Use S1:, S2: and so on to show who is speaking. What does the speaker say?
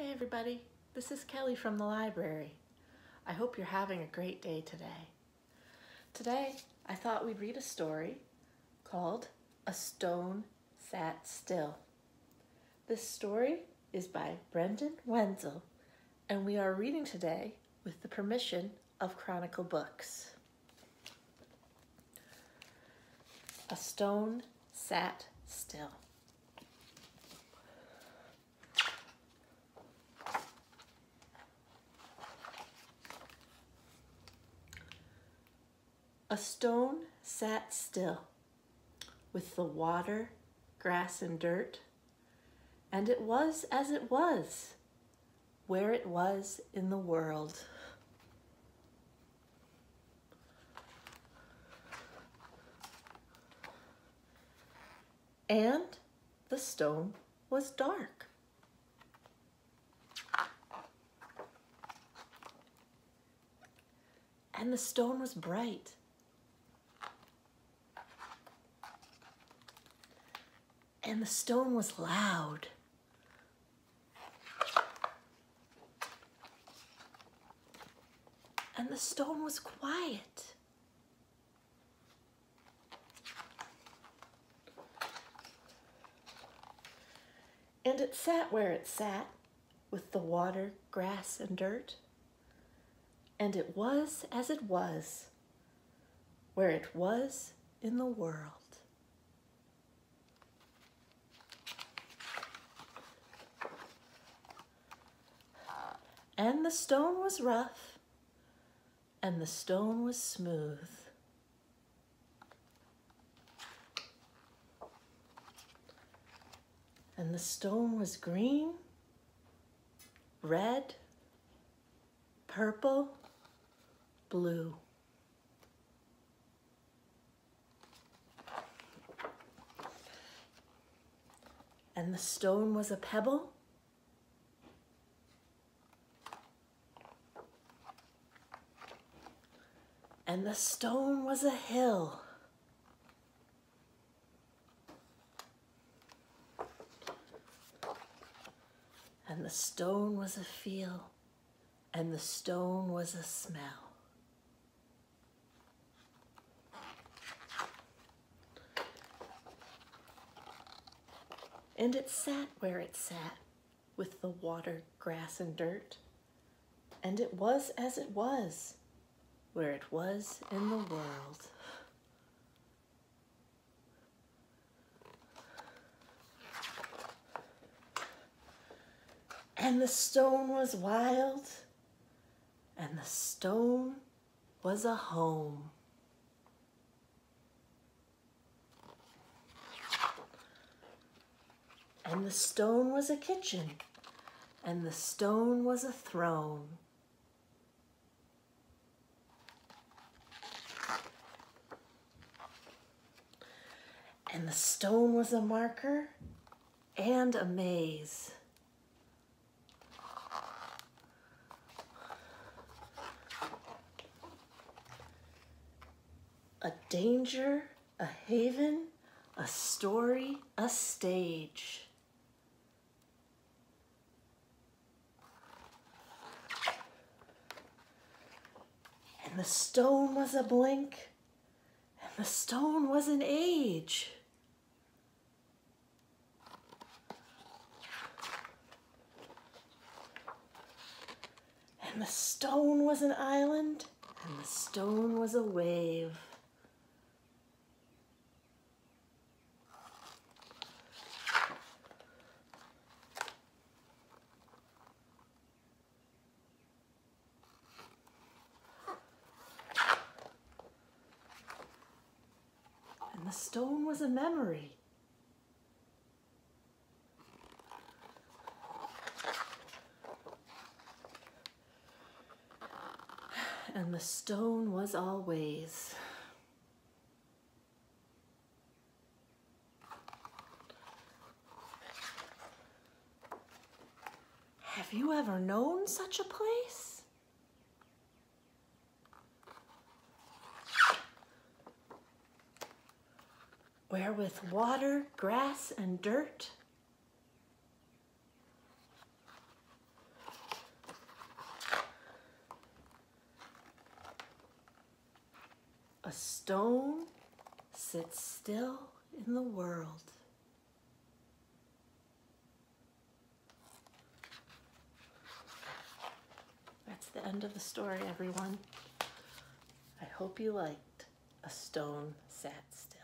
S1: Hey everybody, this is Kelly from the library. I hope you're having a great day today. Today, I thought we'd read a story called A Stone Sat Still. This story is by Brendan Wenzel, and we are reading today with the permission of Chronicle Books. A Stone Sat Still. A stone sat still with the water, grass, and dirt, and it was as it was, where it was in the world. And the stone was dark. And the stone was bright. And the stone was loud. And the stone was quiet. And it sat where it sat, with the water, grass, and dirt. And it was as it was, where it was in the world. And the stone was rough, and the stone was smooth. And the stone was green, red, purple, blue. And the stone was a pebble and the stone was a hill. And the stone was a feel, and the stone was a smell. And it sat where it sat, with the water, grass, and dirt. And it was as it was, where it was in the world. And the stone was wild, and the stone was a home. And the stone was a kitchen, and the stone was a throne. And the stone was a marker and a maze. A danger, a haven, a story, a stage. And the stone was a blink, and the stone was an age. And the stone was an island, and the stone was a wave. And the stone was a memory. And the stone was always. Have you ever known such a place? Where with water, grass, and dirt, A stone sits still in the world. That's the end of the story, everyone. I hope you liked A Stone Sat Still.